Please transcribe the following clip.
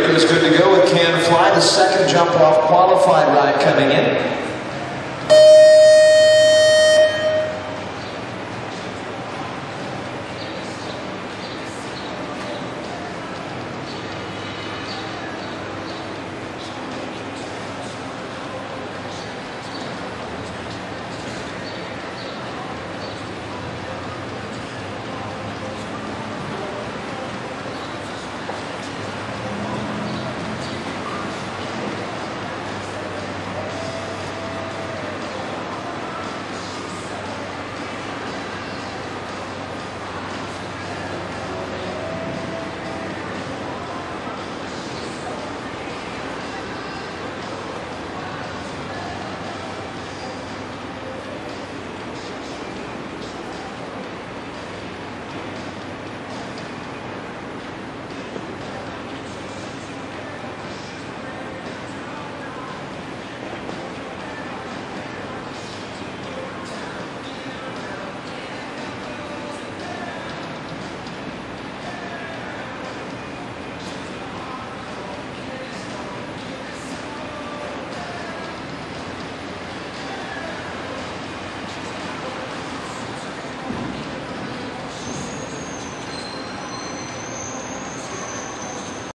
is good to go with Can Fly, the second jump off qualified ride coming in.